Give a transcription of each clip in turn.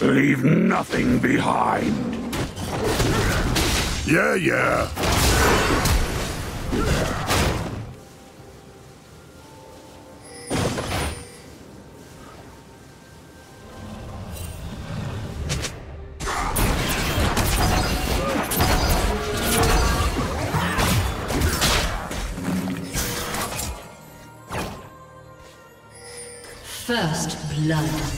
Leave nothing behind. Yeah, yeah. First blood.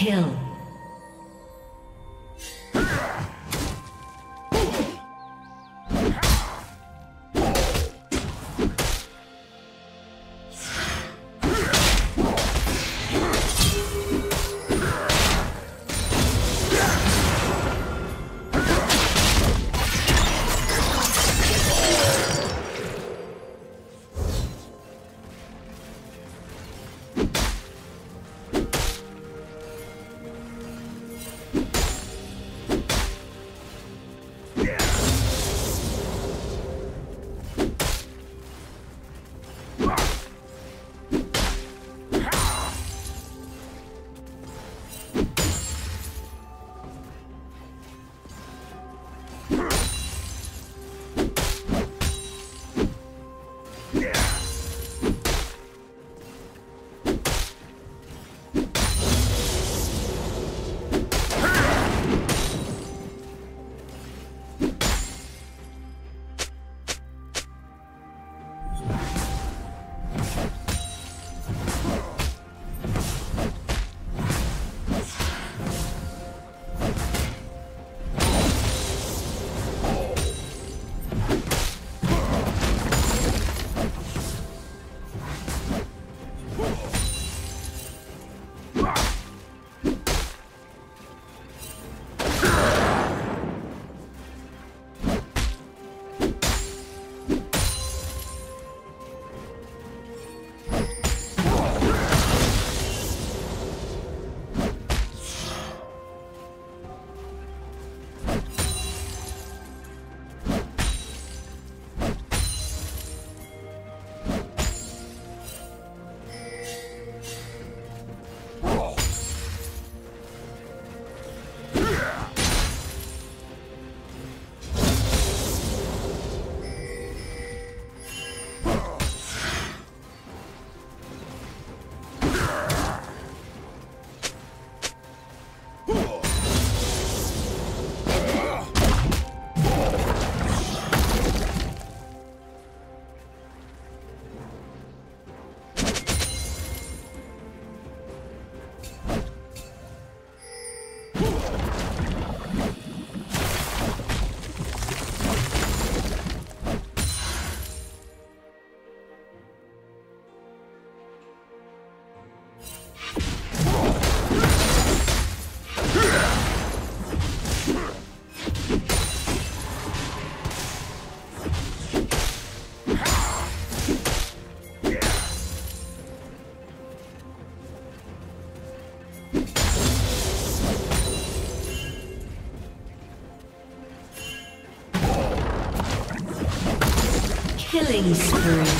Kill. Killing spree.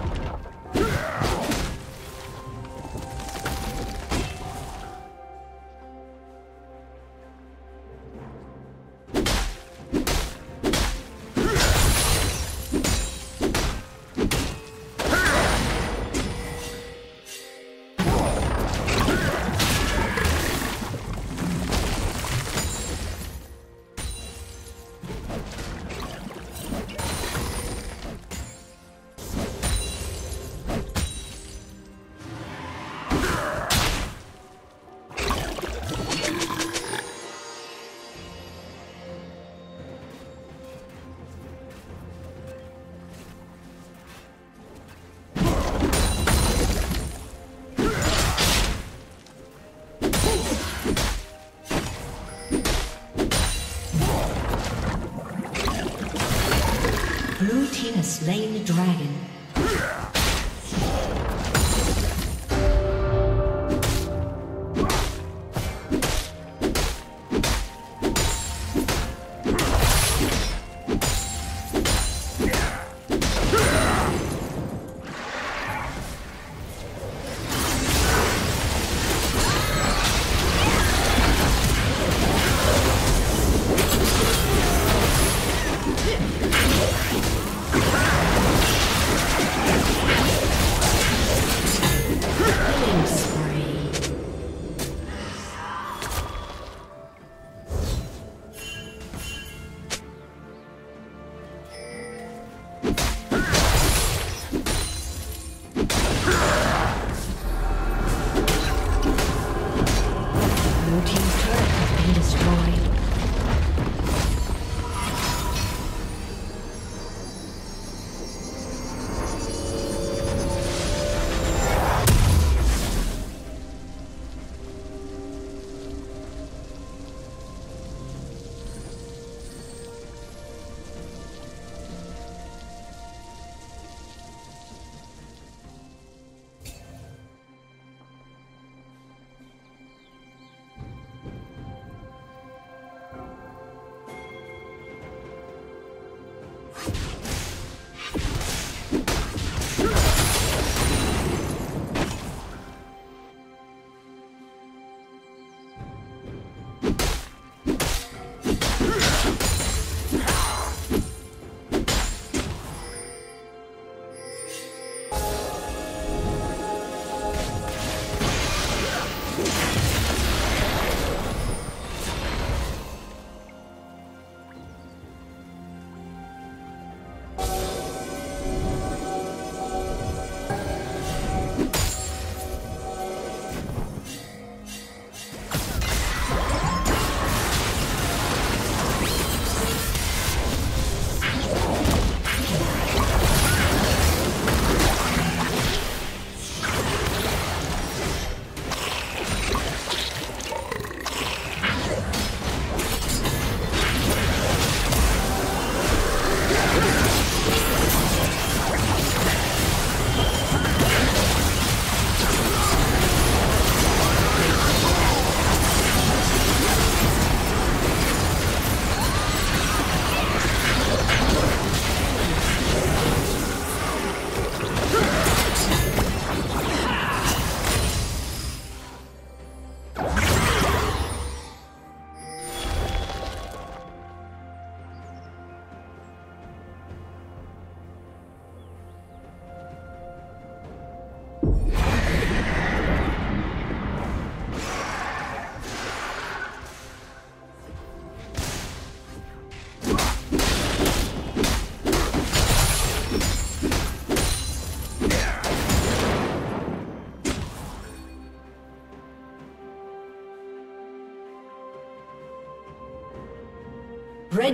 Slain the dragon.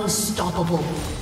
Unstoppable.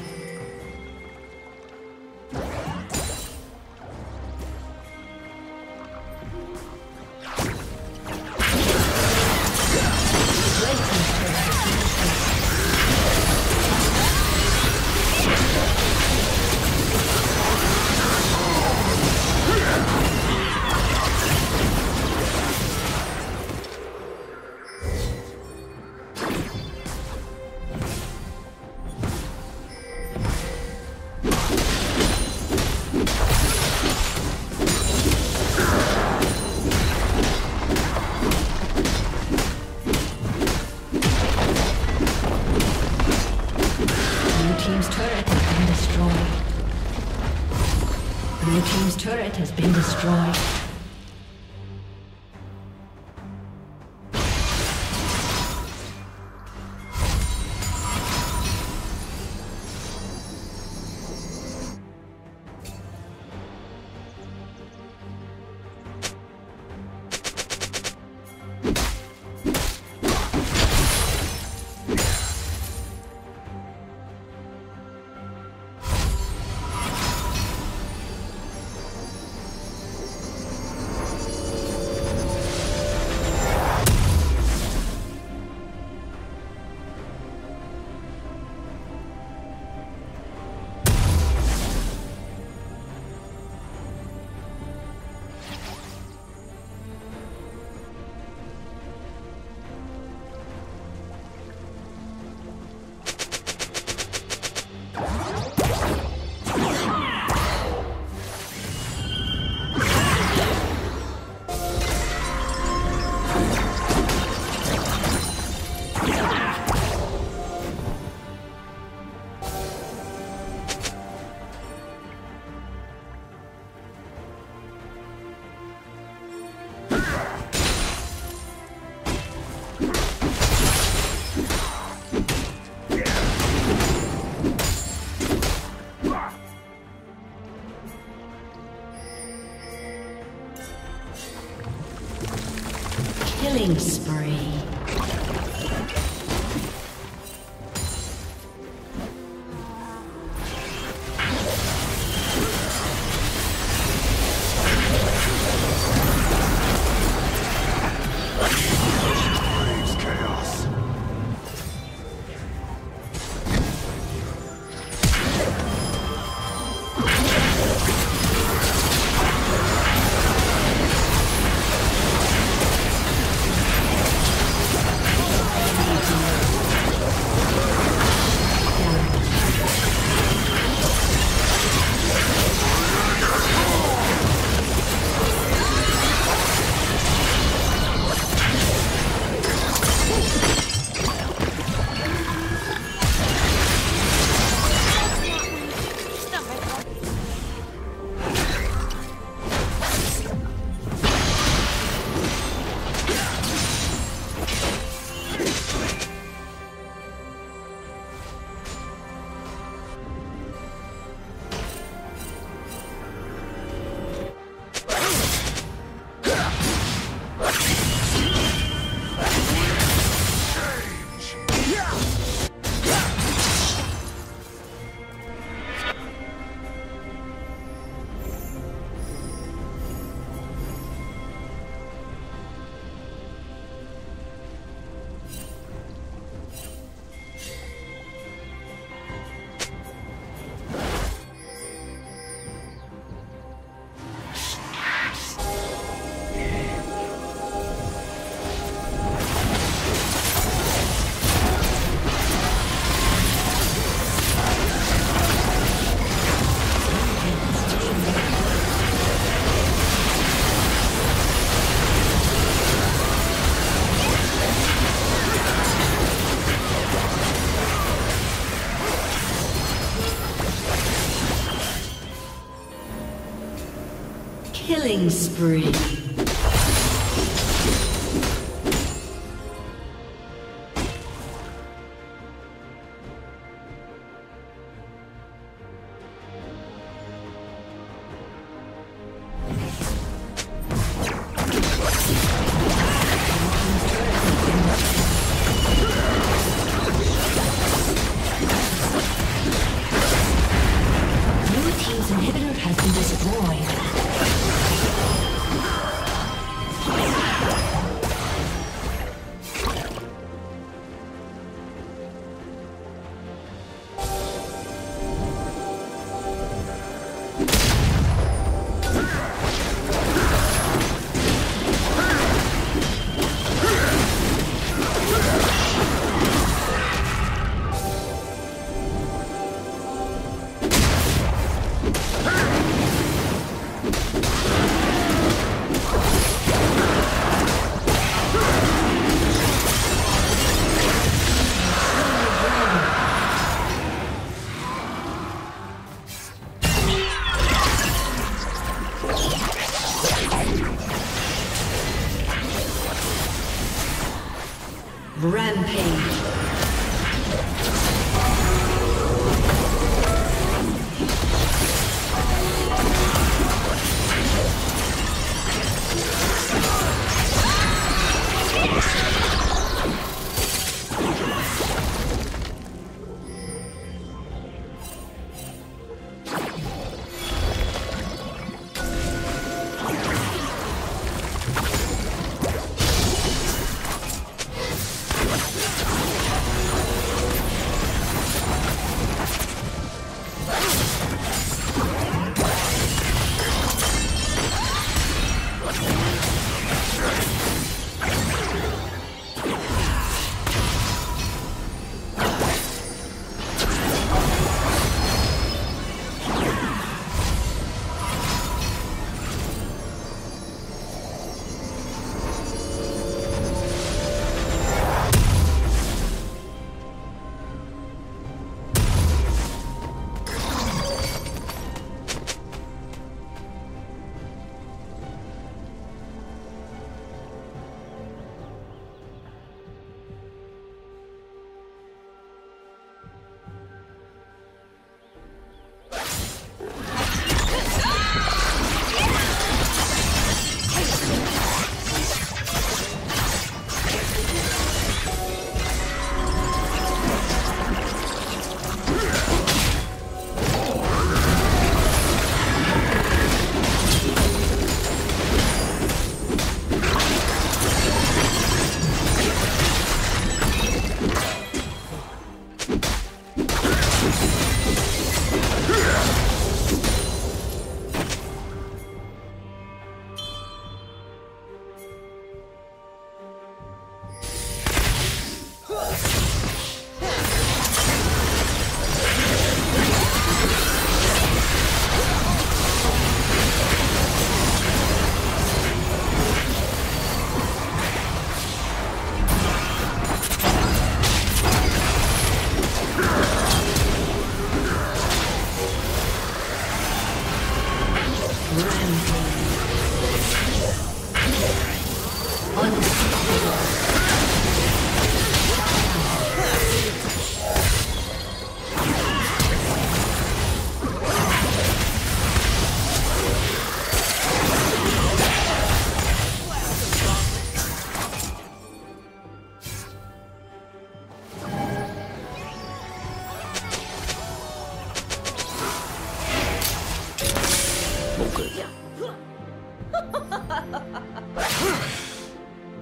Spree.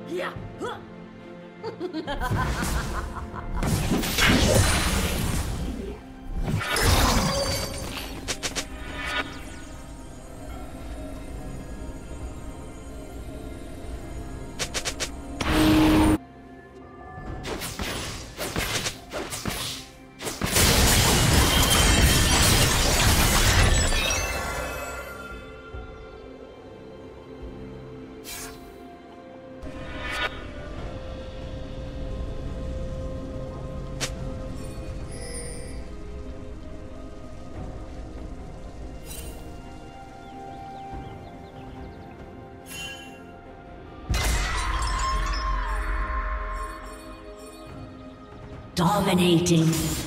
yeah. Dominating.